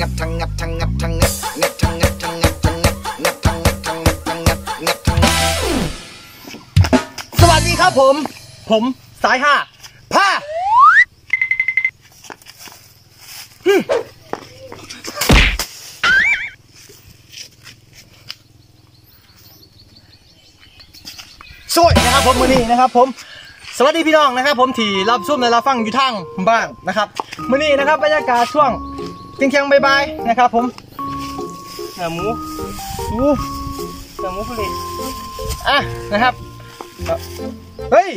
งับทั้งงับทั้งงับทั้งงับงับทั้งงับทั้งงับทั้งงับงับทั้งงับทั้งงับทั้งงับงับทั้งงับสวัสดีครับผม ผมสายห้าผ้าฮึ่มสวัสดีนะครับผมมือนี้นะครับผมสวัสดีพี่น้องนะครับ ผมที่รับชมและรับฟังอยู่ทางบ้านนะครับมือนี้นะครับบรรยากาศช่วง เที่ยงๆบายๆนะครับ ผมเนื้อหมูอู้เนื้อหมูผลิตอะนะครับเฮ้ย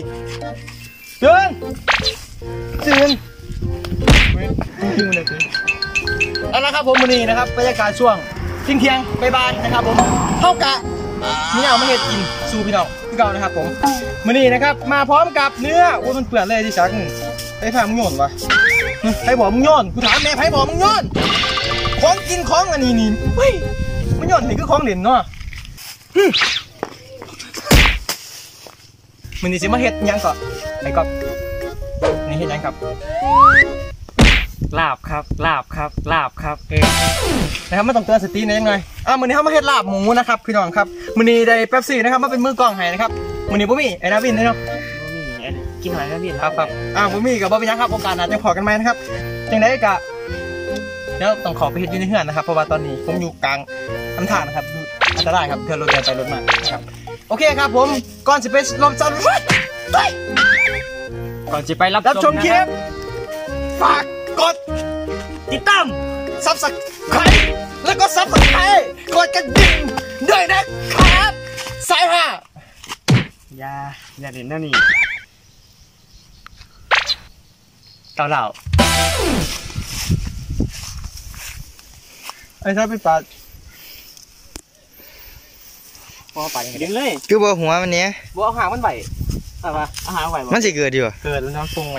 เตือนเตือนจริงๆเลยเอาละครับผมวันนี้นะครับบรรยากาศช่วงเที่ยงเที่ยงบายๆนะครับ ผมเท่ากะมีเอามาเห็ดกินสู่พี่น้องพี่เก่านะครับ ผมวันนี้นะครับ มาพร้อมกับเนื้อโอ้ยมันเปื่อนเลยที่ชัก ไอ้ผ่ามึงโยนวะไอ้บอกมึงโยนกูถามแม่ไผ่บอกมึงโยนของกินของอันนี้นี่เฮ้ยมึงโยนนี่คือของเด่นเนาะมันนี่สิมาเฮ็ดหยังก็ไอ้ก็นี่เฮ็ดหยังครับลาบครับลาบครับลาบครับเออนะครับไม่ต้องเตือนสตินะยังไงอะมื้อนี้เฮามาเฮ็ดลาบหมูนะครับพี่น้องครับมื้อนี้ได้เป๊ปซี่นะครับมาเป็นมือกลองให้นะครับมื้อนี้บ่มีไอ้นาวินเนาะนี่ กินหน่อยครับพี่ครับครับอ่าบ่มีกับบ่เป็นหยังครับโอกาสหน้าจะพอกันไหมนะครับจังได๋ก็เดี๋ยวต้องขอไปเฮ็ดอยู่ในเฮือนนะครับเพราะว่าตอนนี้ผมอยู่กลางลำธารนะครับอันตรายครับเพื่อนรถเดินไปรถมานะครับโอเคครับผมก่อนสิไปลมจันทร์ไปก่อนจะไปรับรับชมคลินะปฝากกดติดตามซับสไครต์แล้วก็ซับสไครต์กดกระดิ่งด้วยนะครับสายห้าอย่าอย่าเด่นนะนี่ เกาเหล่าไอ้ถ้าไปปาดพอไปดึงเลยคือบ่หัวมันเนี้ยบัวเอาหางมันไหวเอาปะอาหารไหวบ่มันสิเกิดดีวะเกิดแล้วน้ำปรุงไป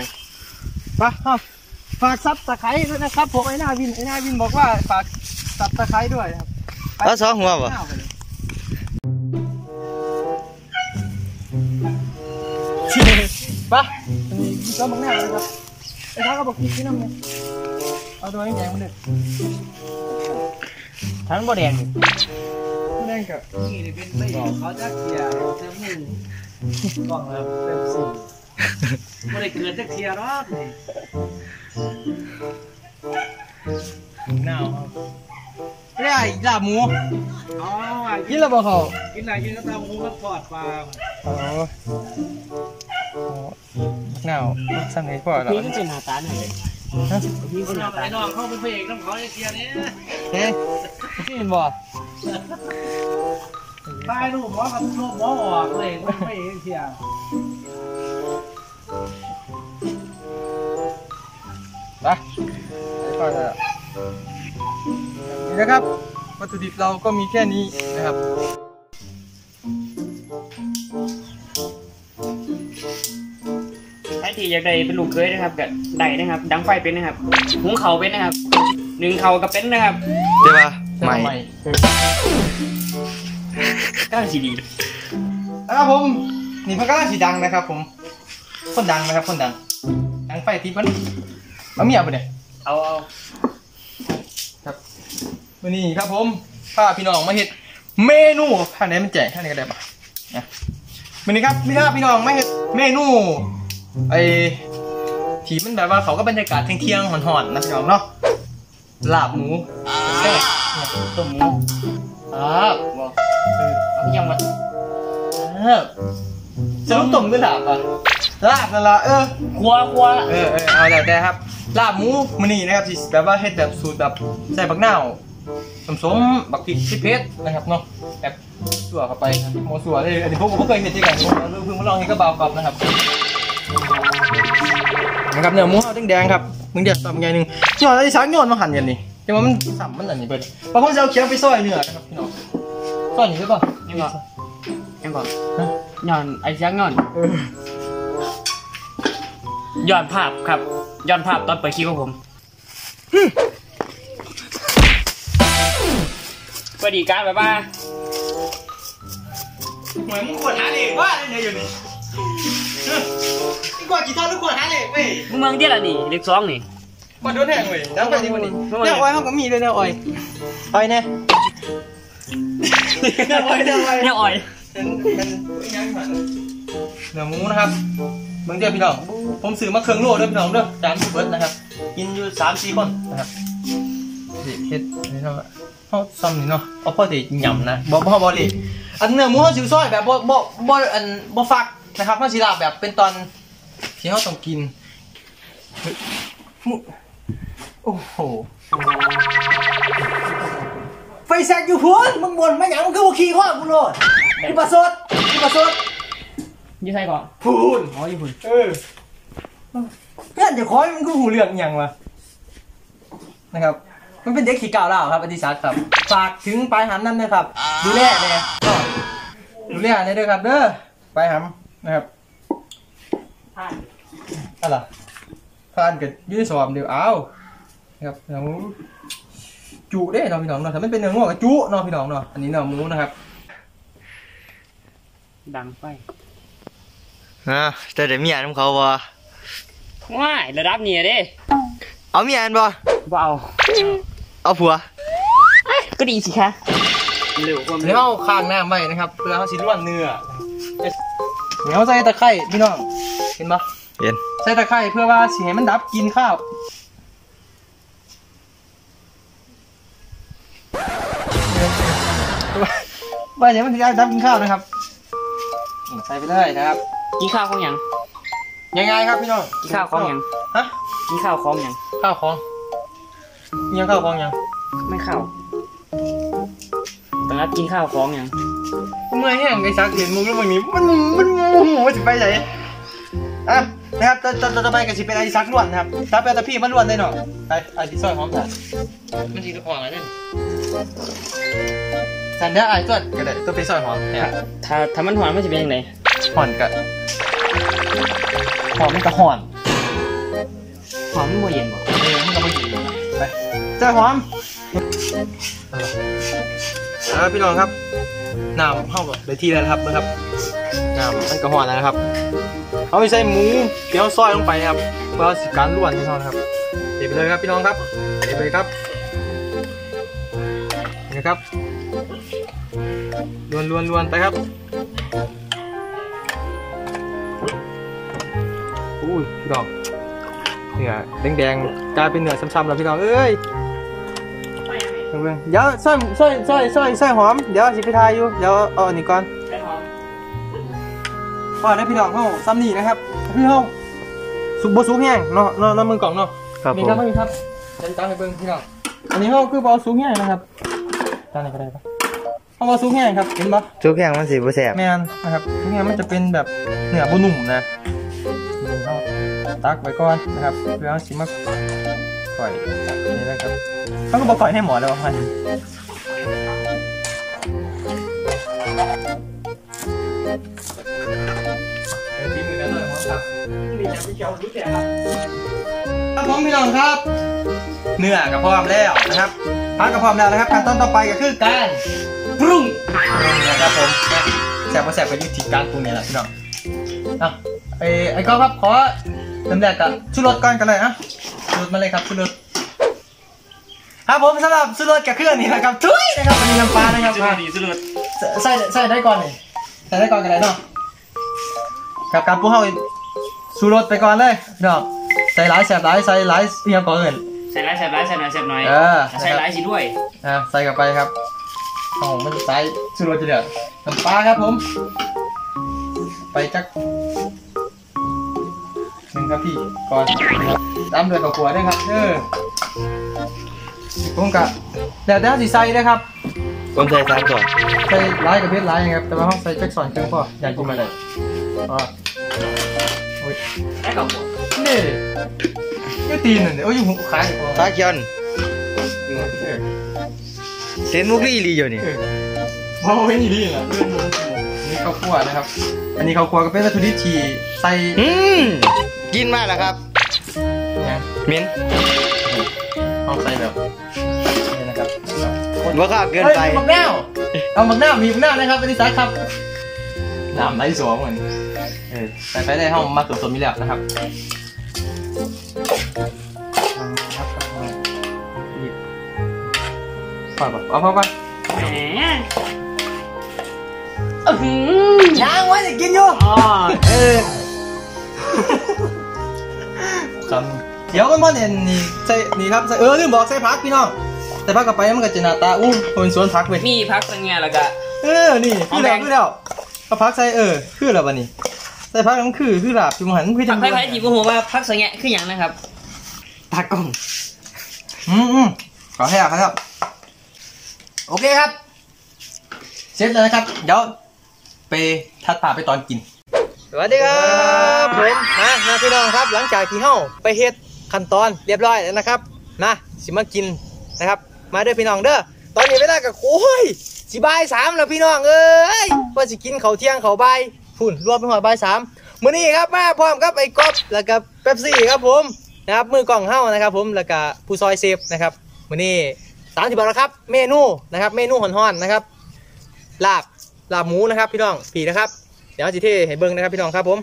ปะเอาฝากซับสไครต์ด้วยนะครับผมไอ้หน้าวินไอ้หน้าวินบอกว่าฝากซับสไครต์ด้วยครับแล้วสองหัวบ่หน้าไปเลยปะก็บังหน้าเลยครับ ไอ้ท้าก็บอกกินที่น้ำเนี่ยเอาตัวแดงๆมาเด็ดทั้งบ่แดงแดงกับนี่นี่เป็นไม่เขาจะเทียเต็มมือกล่องแล้วเต็มสี่ไม่ได้เกิดจะเทียรอกนี่หนาวครับไอ้ลาบหมูอ๋อกินแล้วบ่เขากินอะไรกินก็ตามหูก็ทอดปลาอ๋อ หนาวสั่งไหนพ่อแล้วพี่ก็เป็นหน้าตาหน่อยพี่ก็ไอ้หน้น้าองตาไอ้น้องเขาเป็นพระเอกน้องเขาจะเทียร์นี้เฮ้ยพี่เห็นบ่ตายลูกหมอกับลูกหมอออกเลยเป็นพระเอกเทียร์ไปไปก่อนเลยนี่นะครับวัตถุดิบเราก็มีแค่นี้นะครับ อยากได้เป็นลูกเคยนะครับก็ได้นะครับ ดังไฟเป็นนะครับหุงเขาวเป็นนะครับหนึ่งเขาก็เป็นนะครับใช่ปะใหม่ก็สีดีนะครับผมนี่เพิ่นกำลังสีดังนะครับ ผม คนดังนะครับ คนดังดังไฟที่มันเอาเมียไปเนี่ยเอาเอาวันนี้ครับผมพาพี่น้องมาเห็ดเมนูท่านไหนมันแจกท่านไหนก็ได้ปะนะวันนี้ครับพี่พาพี่น้องมาเห็ดเมนู ไอ้ที่มันแบบว่าเขาก็บรรยากาศเที่ยงๆหอนๆนะพี่น้องเนาะลาบหมูแซ่บเนี่ยต้มหมูครับบอกเออเอายังมาเออจะรู้ต้มด้วยลาบอะลาบนั่นละเออครัวครัวเออเออเอาแต่แต่ครับลาบหมูมันนี่นะครับที่แบบว่าเฮ็ดแบบสูตรแบบใส่บักนาวผสมบักพริกพริกเผ็ดนะครับเนาะแบบสัวเข้าไปโมสัวเลยอันนี้พวกผมก็เคยเห็นที่กันผมเพิ่งมาลองเห็นก็เบากรอบนะครับ นะครับเนื้อหมูเอาแดงๆครับมึงเดี๋ยวตำไงหนึงย้อนอะไรสักย้อนมาหั่นกันนี่แต่ว่ามันสัมมันอันนี้เบิดบางคนจะเอาเคี้ยวไปซอยเนื้อนะครับพี่น้องซอยนี่หรือเปล่ายังก่อนยังก่อนย้อนไอ้ยักษ์ย้อนย้อนภาพครับย้อนภาพตอนเปิดคลิปของผมพอดีการแบบว่ายเหมือนมึงขวดหาเหล็กว่าเนี่ยอยู่นี่ กวดกี่ท่อนหรือขวดหาเหล็กเว้ยมึงเมืองเดียวละนี่เล็กสองนี่มาโดนแห้งเว้ยแล้วไปดีกว่านี้เนี่ยอ้อยเขาก็มีเลยเนี่ยอ้อยอ้อยเนี่ยเนี่ยอ้อยเนี่ยอ้อยเนี่ยอ่อยเป็นเป็นเนื้อหมูนะครับเมืองเดียวพี่น้องผมซื้อมาเครื่องโลด้วยพี่น้องเด้อจานเบิร์ดนะครับ กินอยู่สามสี่คนนะครับนี่เฮ็ดนี่เนาะเขาซ้ำนี่เนาะเอาพอดีหยำนะบ่บ่บ่เลยอันเนื้อหมูเขาสิซอยแบบบ่บ่บ่อันบ่ฟักนะครับเขาสิลาบแบบเป็นตอน ที่เขาต้องกินเฮ้ยหมูโอ้โห ไฟแสกอยู่พุ่นมึงบ่นมาหยังมึงคือบ่ขี่ข้อกูโลดกูประสดกูประสดยี่ใส่ก่อนพูนอ๋อญี่ปุ่นเออเพื่อนจะคอยมันคือหูเรื่องอหย่างวะนะครับ มันเป็นเด็กขี้ก้าวร้าวครับอดิศักดิ์ครับ ฝากถึงปลายหำนั่นนะครับ ดูแลเนี่ยก็ดูแลเนี่ยด้วยครับเด้อปลายหำนะครับ ผ่าน อะไรผ่านกับยืดสอบเดี๋ยวเอานะครับเนื้อหมูจุเด้เน้องพี่น้องเนาะถ้าไม่เป็นเนื้องัวกับจุเน้องพี่น้องเนาะอันนี้เนื้อหมูนะครับ ดังไฟอ่าแต่เดี๋ยวมีอันของเขาบ่ว้ายระดับเนี่ยเด้เอามีอันบ่ว้าวเอาผัวก็ดีสิคะเร็วกว่าเดี๋ยวเอาข้างน้ำไว้นะครับเพื่อเขาสิล้วนเนื้อเดี๋ยวใส่ตะไคร้พี่น้องเห็นปะ เห็นใส่ตะไคร้เพื่อว่าสิให้มันดับกลินข้าวว่าอย่างมันถึงจะดับกลินข้าวนะครับ ใส่ไปเลยนะครับกินข้าวของหยังยังไงครับพี่น้องกินข้าวของหยังฮะกินข้าวของหยังข้าวของยังข้าวของยังไม่ข้าวตอนนั้นกินข้าวของหยังเมื่อยแห้งไอ้ซักเห็นมุมแล้วมันมีมันมันโมโหสิไปไหนอะ นะครับต่อต่อต่อไปก็สิเป็นไอ้ซักล้วนนะครับถ้าเป็นตะพี่มันล้วนได้เนาะไปไอ้ที่ซอยหอมสันมันสิอ่อนอะไรเนี่ยสันเดียวไอ้ตัวก็ได้ตัวไปซอยหอมเนี่ยถ้าถ้ามันหวานมันจะเป็นยังไงหอนกับหอมมันกับหอนหอมมันบ่เย็นบ่เออมันก็ไม่ดีไปซอยหอมเอาละพี่น้องครับน้ำเข้ากับเลยทีแล้วนะครับนะครับน้ำมันก็หอนแล้วนะครับ เอาไปใส่หมูเกี๊ยวซอยลงไปครับเพื่อสิการล้วนที่เขานะครับเทไปเลยครับพี่น้องครับเทไปเลยครับนี่ครับล้วนล้วนล้วนไปครับอุ้ยพี่น้องเนื้อแดงๆกลายเป็นเนื้อซ้ำๆแล้วพี่น้องเอ้ยเบิ่งๆเดี๋ยวซอยซอยซอยซอยซอยหอมเดี๋ยวสิไปทายอยู่เดี๋ยวเอาอันนี้ก่อน ว่าได้พี่น้องเขาซ้ำนี่นะครับพี่เขาสุกบสุกแห้งเนาะเนาะเนาะมือกล่องเนาะครับมีผครับมมีครับเดินตามไปเบิ่งพี่น้องอันนี้เขาคือบอสุกแห้งนะครับตามไหนก็ได้ปะเขาบอสุกแห้งครับเห็นปะทุกอย่างมันสิบ่แซ่บแมนนะครับสุกแห้งมันจะเป็นแบบเนื้อบุนุ่มนะนี่เขาตักไว้ก่อนนะครับเพื่อเอาชิมมาปล่อยนี่นะครับเขาก็บอกปล่อยให้หมอแล้วว่าพัน ครับนี่จะไปเกี่ยวรู้แต่ครับครับผมพี่น้องครับ เนื้อกระพร้อมแล้วนะครับพักกระพร้อมแล้วนะครับขั้นตอนต่อไปก็คือการปรุงนะครับผมแสบมาแสบกันอยู่ที่การปรุงเนี่ยแหละพี่น้องอะไอ้ไอ้ก็ครับขอเริ่มแรกกับชูรสก่อนกันเลยอะชูรสมาเลยครับชูรสครับผมสำหรับชูรสกับเครื่องนี้นะครับทุยนะครับอันนี้น้ำปลานะครับสุดอะดีสุดเลยใส่ใส่ได้ก่อนเลยใส่ได้ก่อนกันเลยเนาะกับการปรุงเฮา ชูรสไปก่อนเลยพี่น้องใส่หลายแสบหลายใส่หลายเอียงก่อนเอินใส่ร้ายใส่ร้ายใส่หน่อยใส่หน่อยเออ ใส่ร้ายสิด้วยอะใส่กลับไปครับโอ้โหมันใส่ชูรสทีเดียวน้ำปลาครับผม ไปจักหนึ่งครับพี่ก่อนนะครับตามด้วยกับขวดด้วยครับเออผมกะเดี๋ยวเดี๋ยวสิใส่นะครับ ผมใส่สามก่อนใส่ร้ายกับเพชรร้ายครับแต่ว่าห้องใส่แจ็คสอนเครื่องพ่ออยากกินมาเลยอ๋อโอ้ยได้กับผมนี่ยูตีนน่ะเนี่ยโอ้ยอยู่หูขายอยู่ตาเขียนเออเห็นมุกลี่อีหลีอยู่นี่เออเพราะว่าไม่มีดีนะนี่ข้าวคั่วนะครับ อันนี้ข้าวคั่วก็เป็นวัตถุดิบที่ใส่อืมกินมากแล้วครับเนี่ยเหม็นเอาใส่แบบนี่นะครับบ่ข้าวเกินไปฮ้ยมีหมักแนวเอาหมักแนวมีหมักแนวนะครับเป็นที่ซักครับน้ำไหลสวมเหมือนเใส่ไปในห้องมาสุดสมีแล้วนะครับพอปะเอาพอปะแหมยังวะจะกินอยู่เออคำเดี๋ยวกันบ่เนี่ยนี่ใส่นี่ครับใส่เออลืมบอกใส่พักพี่น้องแต่พักกับไปมันก็จะหน้าตาอู้เป็นสวนพักเว้ยมีพักเป็นไงล่ะกะเออนี่พี่แล้วพี่แล้วก็พักใส่เออคือแล้วบัดนี้ ใส่ผักมันคือคือลาบจุ่มหันคือผัจักงไผ่ไผ่ที่ผมบอกว่าพักสังเงคืออย่างนะครับ ตากล้อง อืมอืมขอให้อะครับ โอเคครับ เสร็จแล้วนะครับ เดี๋ยวไปทัดปากไปตอนกิน สวัสดีครับผมนะนะพี่น้องครับ หลังจากที่เฮาไปเฮ็ดขั้นตอนเรียบร้อยแล้วนะครับ นะสิมากินนะครับ มาเด้อพี่น้องเด้อตอนนี้เวลากับโอ้ยสิบ่ายสามแล้วพี่น้องเอ้ยว่าสิกินข้าวเที่ยงข้าวบ่าย พุ่นรวมเป็นหอดบ่ายสามมื้อนี้ครับมาพร้อมกับไอ้ก๊อฟแล้วก็เป๊ปซี่ครับผมนะครับมือกล้องเฮานะครับ ผมแล้วก็ผู้ซอยเชฟนะครับมื้อนี้สามสิบบาทแล้วครับ เมนูนะครับ เมนูห่อนๆนะครับลาบลาบหมูนะครับ พี่น้องผีนะครับ เดี๋ยวจิเท่ให้เบิ้งนะครับ พี่น้องครับผม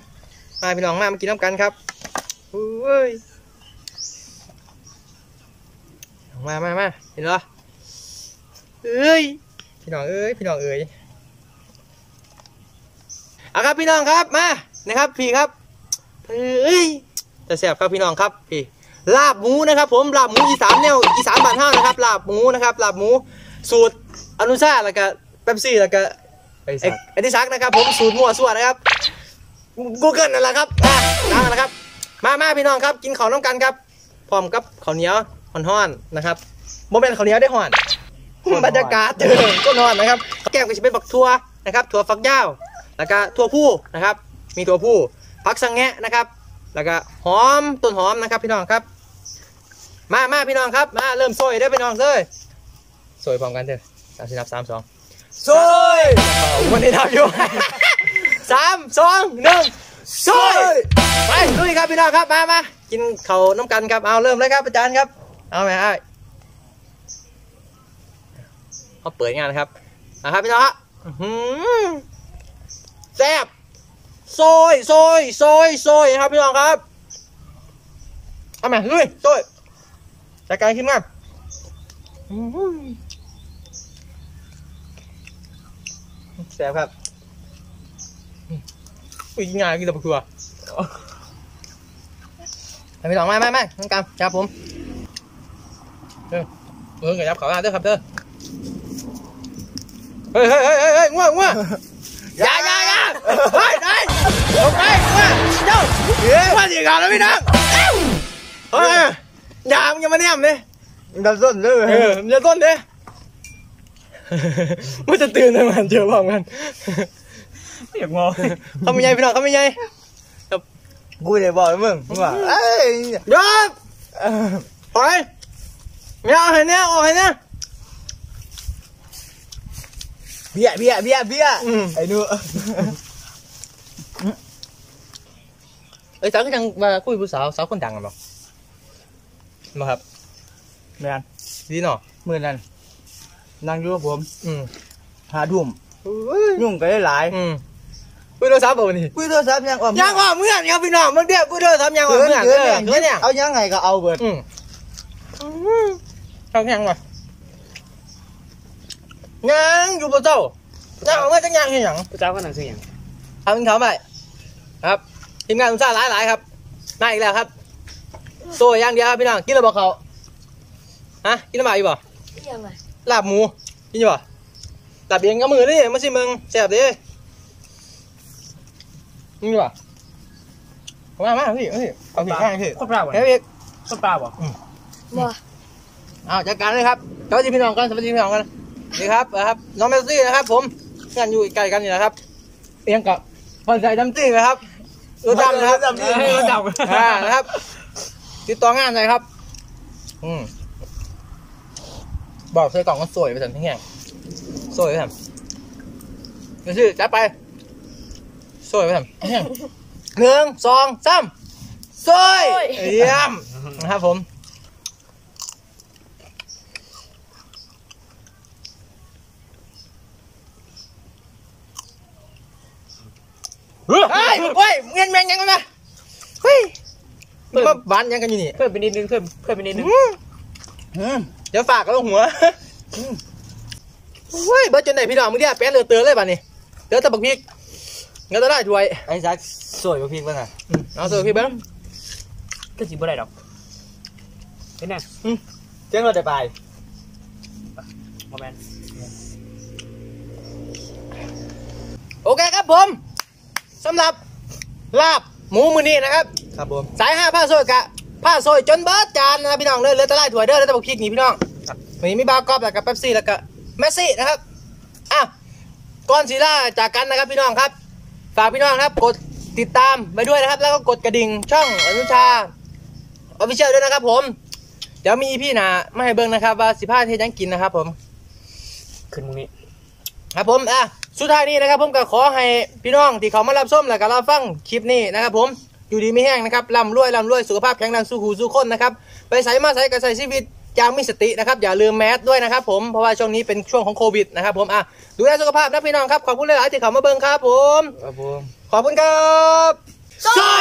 มาพี่น้องมามากินน้ำกันครับอุ้ยมามามาเห็นเหรอเอ้ยพี่น้องเอ้ยพี่น้องเอ้ย อาครับพี่น้องครับมานะครับพี่ครับเอ้ยจะแซ่บครับพี่น้องครับพี่ลาบหมูนะครับ ผมลาบหมูอีสานแนวอีสานบ้านเฮานะครับลาบหมูนะครับลาบหมู สูตรอนุชาแล้วก็เป๊ปซี่แล้วก็ไอ้ไอ้ที่ซักนะครับ ผมสูตรมั่วซั่วนะครับ Google นั่นแหละครับอะนั่นแหละครับ มามาพี่น้องครับกินข้าวน้ำกันครับพร้อมกับข้าวเหนียวห่อนๆนะครับโมเมนต์ข้าวเหนียวได้ห่อนบรรยากาศเออก็นอนนะครับ แก้มก็จะเป็นบักทั่วนะครับ ถั่วฝักยาว แล้วก็ถั่วผู้นะครับ มีถั่วผู้ผักสังแงะนะครับ แล้วก็หอมต้นหอมนะครับพี่น้องครับ มามาพี่น้องครับมาเริ่มโซยได้พี่น้องเลยโซยพร้อมกันเถอะสามสิบนับสามสองซอยวันนี้ทำอยู่สามสองหนึ่งซอยไปลุยครับพี่น้องครับมามากินเขาน้ำกันครับเอาเริ่มเลยครับอาจารย์ครับ เอาไหมไอ้เขาเปิดงานนะครับนะครับพี่น้องฮะ แซ่บซอยซอยซอยซอยครับพี่น้องครับเอาไหมลุยซอยจัดการขึ้นมาแซ่บครับอุ้ยง่ายกินแต่บักทัวไปพี่น้องไมามามาน้องกำครับผมเออเออเกิดยับเขาหน้าเด้อครับเด้อเฮ้ยเฮ้ยเฮ้ยเฮ้ยเฮ้ยง่วงง่วงอย่าอย่า อย่าเฮ้ยเฮ้ยลงไปง่วงเจ้าเฮ้ยว่าสิกันแล้วพี่น้องเฮ้ยอย่ามึงอย่ามาเนี่ยมเลยดับส้นเลย เออมันจะต้นเด้มันจะตื่นทำงานเจอพร้อมกันอยากมองเขาไม่ใหญ่พี่น้องเขาไม่ใหญ่กูได้บอกมึงว่าเอ้ยยกไปไม่เอาเห็นเนี้ยเอาเห็นเนี้ยเบี้ยเบี้ยเบี้ยเบี้ยอืมไอ้หนูเอ้ยสาวก็ยังมาคุยผู้สาวสาวคนดังกันบ่มาครับแม่นดีเนาะมือนั้นนั่งอยู่กับผมอืมหาทุ่มยุ่งกันได้หลายอืมคุยโทรศัพท์บ่วันนี้คุยโทรศัพท์ยังอ่อมยังว่าเมื่อนครับพี่น้องเมื่อเดียวคุยโทรศัพท์ยังว่าเกินเมื่อนเกินเออเกินเนี่ยเอายังไงก็เอาเบิดอืมอืมเอายังวะยังอยู่บ่เจ้ายังเอาเมื่อจังยังเห็นหยังพระเจ้าก็นั่งซื้ออย่างทำเป็นเขาไปครับ ทีมงานอุตสาห์หลายหลายๆครับมาอีกแล้วครับโซ่อย่างเดียวครับพี่น้องกินแล้วบอกเขาฮะกินแล้วมาอีกบ่ยังไงลาบหมูกินอยู่บ่ลาบเองก็มือนี่มาสิมึงแซ่บดิกินอยู่บ่มามาพี่เอาพี่เอาพี่ข้างพี่โคตรเปล่าเฮ้ยอะพี่โคตรเปล่าบ่บ่เอาจัดการเลยครับสวัสดีพี่น้องกันสวัสดีพี่น้องกันดีครับเอาครับน้องเมลซี่นะครับ ผมงานอยู่ใกล้กันนี่แหละครับเอียงกับฟันใจดำตี้นะครับ รถดำนะครับให้มันจับอ่านะครับ ติดต่องานหน่อยครับ อืมบอกใส่กล่องก็สวยไปสั่นทั้งแง่สวยไปสั่นเดี๋ยวชื่อจัดไปสวยไปสั่นทั้งแง่หนึ่งสองสามสวยเยี่ยมนะครับผม เฮ้ยเฮ้ยเงี้ยแมงยังไงมาเฮ้ยมันมาบ้านยังกันอยู่นี่เพิ่มไปนิดนึงเพิ่มเพิ่มไปนิดนึงอืมเดี๋ยวฝากกับลงหัวเฮ้ยเบิร์ดจนไหนพี่น้องมึงเนี่ยแป้นเหลือเตือเลยป่ะนี่เตือแตะบักพริกเงี้ยจะได้ถ้วยไอ้ซักสวยกว่าพี่ป่ะน่ะอืมเอาเสือพี่เบิ้งก็สิบ่ได้ดอกเป็นไงเจ้าเราได้ไปบ่แม่นโอเคครับผม สำหรับลาบหมูมือนี้นะครับ ครับผมสายห้าผ้าโซยกะผ้าโซยจนเบิร์ดจานนะครับพี่น้องเลยเหลือแต่ไล่ถั่วเด้อแล้วแต่บักพริกนี่พี่น้องวันนี้มีบาร์กอบแล้วกับเป๊ปซี่แล้วก็เมสซี่นะครับอะก่อนสีล่าจากกันนะครับพี่น้องครับ ฝากพี่น้องนะครับกดติดตามไปด้วยนะครับ แล้วก็กดกระดิ่งช่องอนุชาออฟฟิเชียลด้วยนะครับผม เดี๋ยวมีพี่หนาไม่ให้เบิ่งนะครับ ว่าสิพาเทยังกินนะครับผม ขึ้นมึงนี้ ครับผมอะสุดท้ายนี้นะครับผมก็ขอให้พี่น้องที่เขามารับชมและก็รับฟังคลิปนี้นะครับผมอยู่ดีไม่แห้งนะครับร่ำรวยร่ำรวยสุขภาพแข็งแรงสู้หูสู้คนนะครับไปใส่มาใส่กับใส่ชีวิตอย่างมีสตินะครับอย่าลืมแมสด้วยนะครับผมเพราะว่าช่วงนี้เป็นช่วงของโควิดนะครับผมอะดูแลสุขภาพนะพี่น้องครับขอบคุณหลายๆที่เขามาเบิ่งครับผมครับผมขอบคุณครับใช่